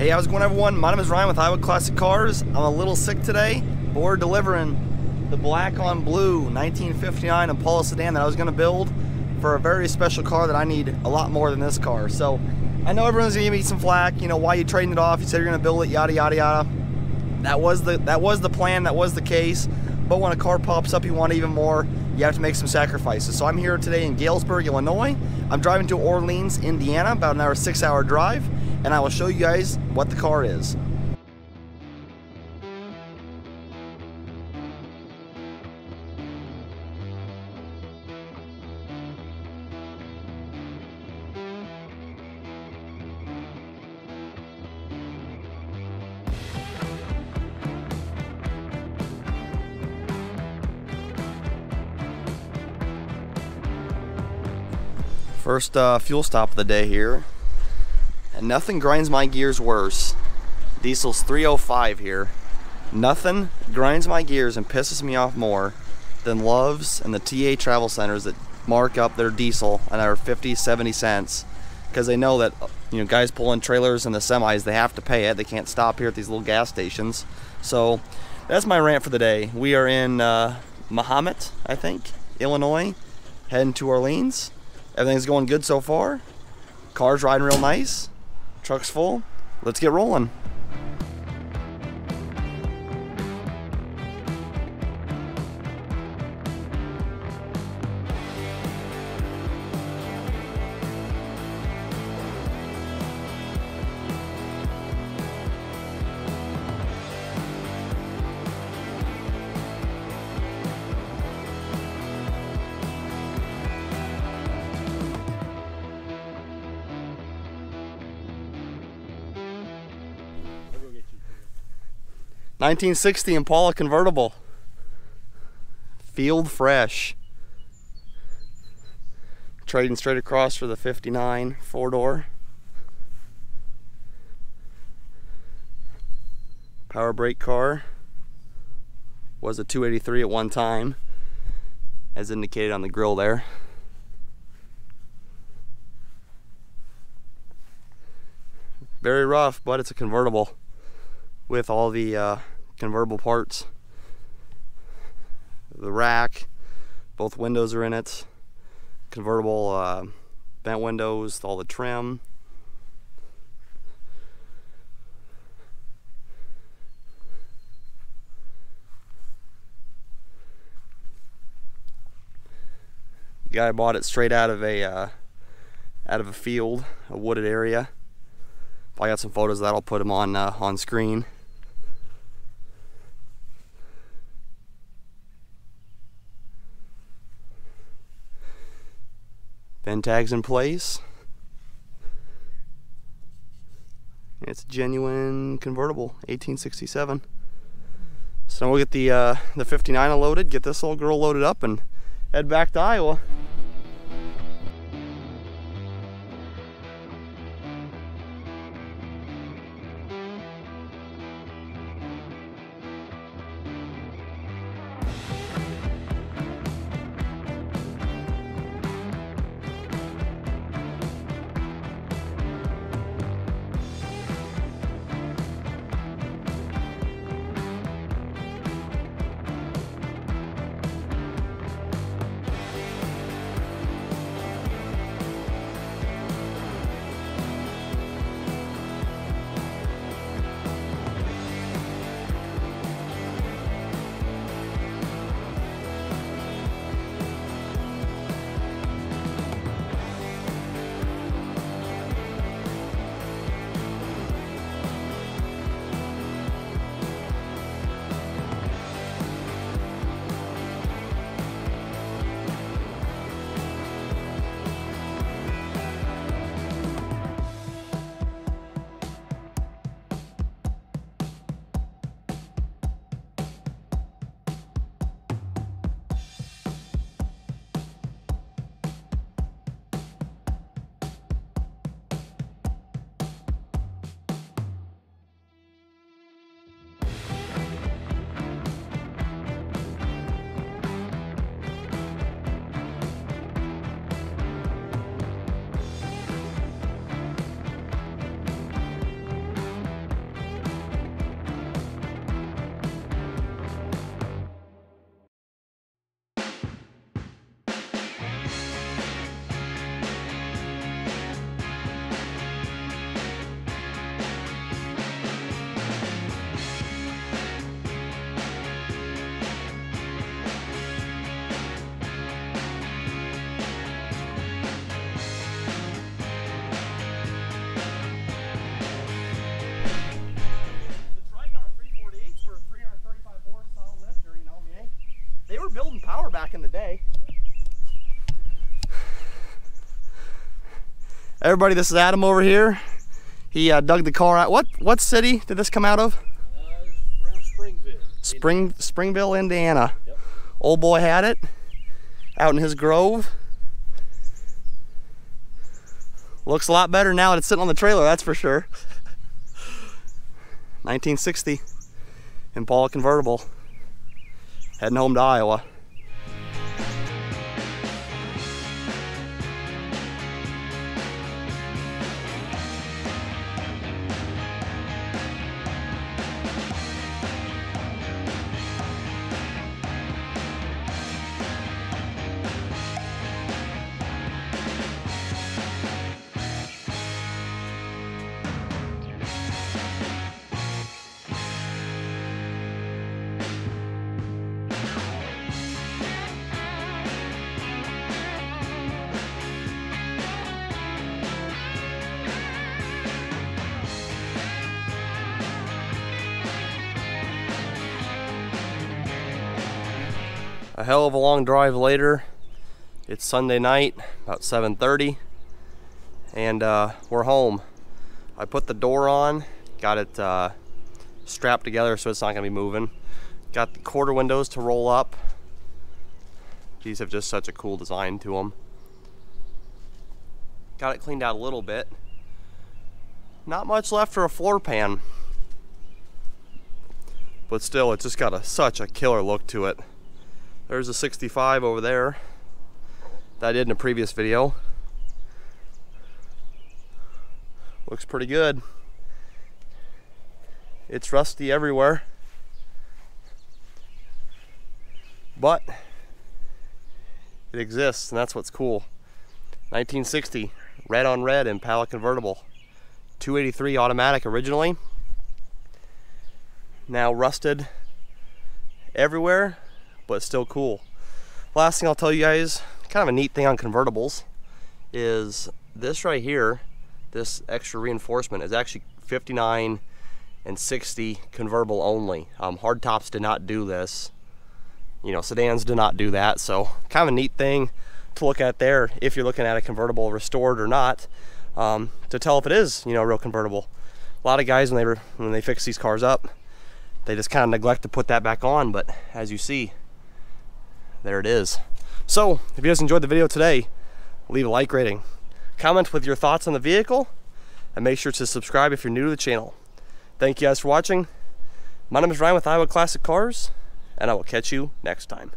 Hey, how's it going everyone? My name is Ryan with Iowa Classic Cars. I'm a little sick today, but we're delivering the black on blue 1959 Impala sedan that I was gonna build for a very special car that I need a lot more than this car. So I know everyone's gonna give me some flack, you know, why you trading it off? You said you're gonna build it, yada yada yada. That was the that was the plan, that was the case. But when a car pops up you want even more, you have to make some sacrifices. So I'm here today in Galesburg, Illinois. I'm driving to Orleans, Indiana, about an hour, six hour drive and I will show you guys what the car is. First uh, fuel stop of the day here and nothing grinds my gears worse. Diesel's 305 here. Nothing grinds my gears and pisses me off more than Love's and the TA travel centers that mark up their diesel are 50, 70 cents because they know that you know guys pulling trailers and the semis they have to pay it. They can't stop here at these little gas stations. So that's my rant for the day. We are in uh, Mahomet, I think, Illinois, heading to Orleans. Everything's going good so far. Car's riding real nice. Truck's full. Let's get rolling. 1960 Impala convertible. Field fresh. Trading straight across for the 59 four door. Power brake car. Was a 283 at one time, as indicated on the grill there. Very rough, but it's a convertible with all the uh, convertible parts. The rack, both windows are in it. Convertible uh, vent windows, all the trim. The guy bought it straight out of a uh, out of a field, a wooded area. If I got some photos of that, I'll put them on uh, on screen. VIN tags in place. It's a genuine convertible, 1867. So we'll get the uh, the 59 loaded, get this old girl loaded up, and head back to Iowa. Everybody, this is Adam over here. He uh, dug the car out. What what city did this come out of? Uh, around Springville. Spring Springville, Indiana. Yep. Old boy had it out in his grove. Looks a lot better now that it's sitting on the trailer, that's for sure. 1960 Impala convertible. Heading home to Iowa. A hell of a long drive later. It's Sunday night, about 7.30, and uh, we're home. I put the door on, got it uh, strapped together so it's not gonna be moving. Got the quarter windows to roll up. These have just such a cool design to them. Got it cleaned out a little bit. Not much left for a floor pan. But still, it's just got a, such a killer look to it. There's a 65 over there that I did in a previous video. Looks pretty good. It's rusty everywhere. But it exists and that's what's cool. 1960, red on red Impala convertible. 283 automatic originally. Now rusted everywhere but still cool. Last thing I'll tell you guys, kind of a neat thing on convertibles, is this right here, this extra reinforcement is actually 59 and 60 convertible only. Um, hard tops did not do this. You know, sedans do not do that. So kind of a neat thing to look at there if you're looking at a convertible restored or not um, to tell if it is, you know, a real convertible. A lot of guys when they when they fix these cars up, they just kind of neglect to put that back on. But as you see, there it is. So, if you guys enjoyed the video today, leave a like rating. Comment with your thoughts on the vehicle, and make sure to subscribe if you're new to the channel. Thank you guys for watching. My name is Ryan with Iowa Classic Cars, and I will catch you next time.